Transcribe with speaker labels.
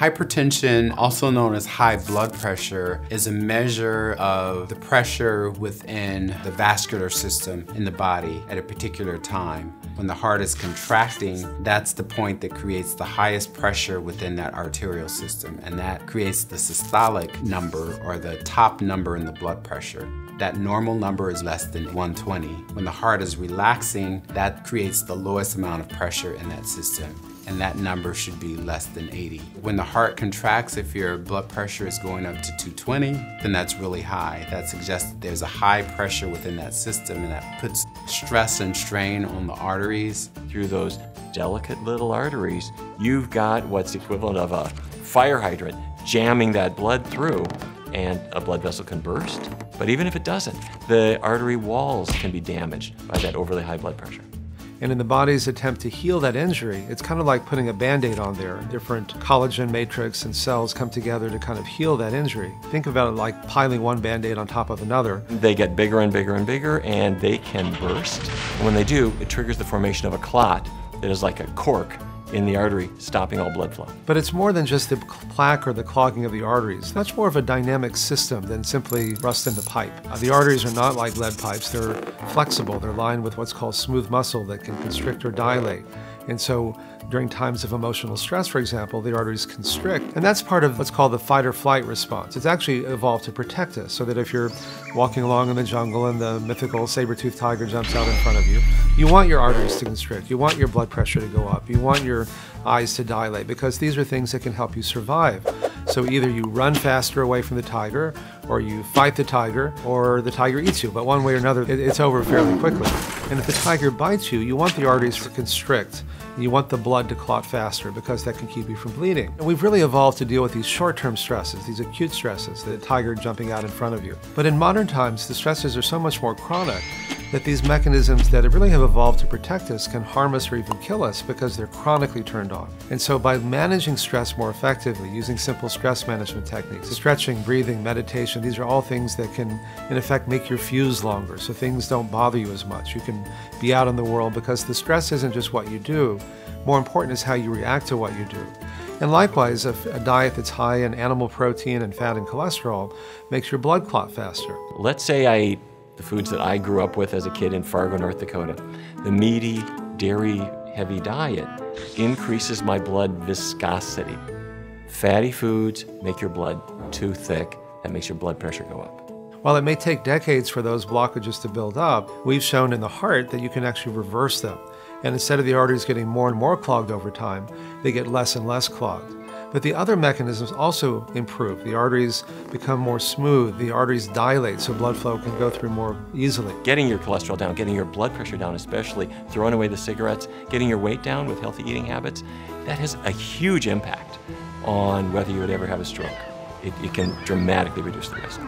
Speaker 1: Hypertension, also known as high blood pressure, is a measure of the pressure within the vascular system in the body at a particular time. When the heart is contracting, that's the point that creates the highest pressure within that arterial system, and that creates the systolic number or the top number in the blood pressure. That normal number is less than 120. When the heart is relaxing, that creates the lowest amount of pressure in that system and that number should be less than 80. When the heart contracts, if your blood pressure is going up to 220, then that's really high. That suggests that there's a high pressure within that system and that puts stress and strain on the arteries.
Speaker 2: Through those delicate little arteries, you've got what's equivalent of a fire hydrant jamming that blood through and a blood vessel can burst. But even if it doesn't, the artery walls can be damaged by that overly high blood pressure.
Speaker 3: And in the body's attempt to heal that injury, it's kind of like putting a band-aid on there. Different collagen matrix and cells come together to kind of heal that injury. Think about it like piling one band-aid on top of another.
Speaker 2: They get bigger and bigger and bigger and they can burst. And when they do, it triggers the formation of a clot that is like a cork in the artery, stopping all blood flow.
Speaker 3: But it's more than just the plaque or the clogging of the arteries. That's more of a dynamic system than simply rust in the pipe. Uh, the arteries are not like lead pipes. They're flexible. They're lined with what's called smooth muscle that can constrict or dilate. And so during times of emotional stress, for example, the arteries constrict. And that's part of what's called the fight or flight response. It's actually evolved to protect us so that if you're walking along in the jungle and the mythical saber-toothed tiger jumps out in front of you, you want your arteries to constrict. You want your blood pressure to go up. You want your eyes to dilate because these are things that can help you survive. So either you run faster away from the tiger, or you fight the tiger, or the tiger eats you. But one way or another, it's over fairly quickly. And if the tiger bites you, you want the arteries to constrict. And you want the blood to clot faster because that can keep you from bleeding. And we've really evolved to deal with these short-term stresses, these acute stresses, the tiger jumping out in front of you. But in modern times, the stresses are so much more chronic that these mechanisms that really have evolved to protect us can harm us or even kill us because they're chronically turned on. And so by managing stress more effectively, using simple stress management techniques, stretching, breathing, meditation, these are all things that can, in effect, make your fuse longer so things don't bother you as much. You can be out in the world because the stress isn't just what you do, more important is how you react to what you do. And likewise, a, a, diet that's high in animal protein and fat and cholesterol makes your blood clot faster.
Speaker 2: Let's say I eat the foods that I grew up with as a kid in Fargo, North Dakota. The meaty, dairy heavy diet increases my blood viscosity. Fatty foods make your blood too thick. That makes your blood pressure go up.
Speaker 3: While it may take decades for those blockages to build up, we've shown in the heart that you can actually reverse them. And instead of the arteries getting more and more clogged over time, they get less and less clogged. But the other mechanisms also improve. The arteries become more smooth, the arteries dilate so blood flow can go through more easily.
Speaker 2: Getting your cholesterol down, getting your blood pressure down, especially throwing away the cigarettes, getting your weight down with healthy eating habits, that has a huge impact on whether you would ever have a stroke. It, it can dramatically reduce the risk.